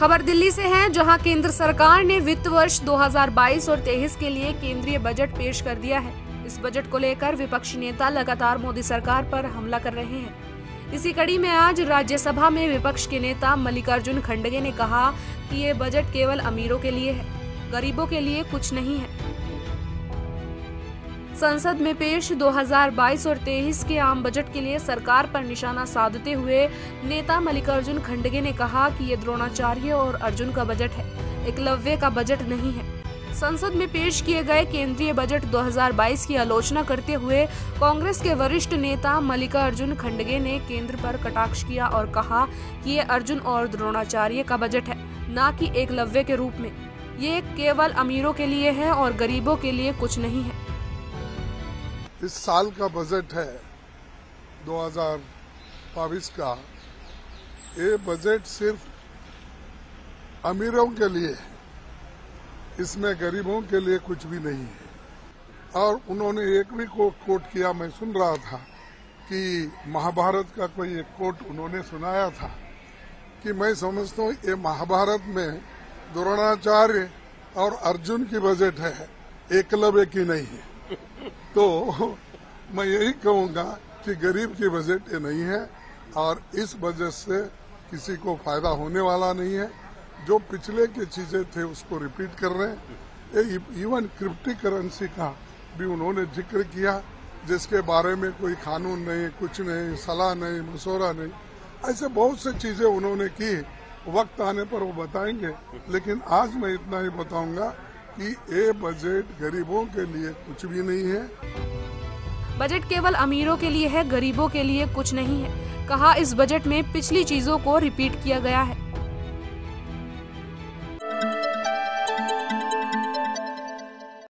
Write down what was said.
खबर दिल्ली से है, जहाँ केंद्र सरकार ने वित्त वर्ष 2022 और 23 के लिए केंद्रीय बजट पेश कर दिया है। इस बजट को लेकर विपक्षी नेता लगातार मोदी सरकार पर हमला कर रहे हैं। इसी कड़ी में आज राज्यसभा में विपक्ष के नेता मल्लिकार्जुन खंडगे ने कहा कि ये बजट केवल अमीरों के लिए है, गरीबों के लिए कुछ नहीं है। संसद में पेश 2022 और 23 के आम बजट के लिए सरकार पर निशाना साधते हुए नेता मल्लिकार्जुन खंडगे ने कहा कि ये द्रोणाचार्य और अर्जुन का बजट है। एकलव्य का बजट नहीं है। संसद में पेश किए गए केंद्रीय बजट 2022 की आलोचना करते हुए कांग्रेस के वरिष्ठ नेता मल्लिकार्जुन खंडगे ने केंद्र पर कटाक्ष किया और कहा कि ये अर्जुन और द्रोणाचार्य का बजट है, न कि एकलव्य के रूप में। ये केवल अमीरों के लिए है और गरीबों के लिए कुछ नहीं है। इस साल का बजट है 2022 का। ये बजट सिर्फ़ अमीरों के लिए है, इसमें गरीबों के लिए कुछ भी नहीं है। और उन्होंने एक भी को कोट किया, मैं सुन रहा था कि महाभारत का कोई एक कोट उन्होंने सुनाया था कि मैं समझता हूँ ये महाभारत में द्रोणाचार्य और अर्जुन की बजट है, एकलव्य की नहीं है। तो मैं यही कहूँगा कि गरीब की बजट ये नहीं है और इस बजट से किसी को फ़ायदा होने वाला नहीं है। जो पिछले की चीज़ें थे उसको रिपीट कर रहे हैं। इवन क्रिप्टी करेंसी का भी उन्होंने ज़िक्र किया, जिसके बारे में कोई कानून नहीं, कुछ नहीं, सलाह नहीं मशोरा नहीं। ऐसे बहुत से चीज़ें उन्होंने की। वक्त आने पर वो बताएँगे, लेकिन आज मैं इतना ही बताऊँगा कि ये बजट गरीबों के लिए कुछ भी नहीं है। बजट केवल अमीरों के लिए है, गरीबों के लिए कुछ नहीं है। कहा इस बजट में पिछली चीज़ों को रिपीट किया गया है।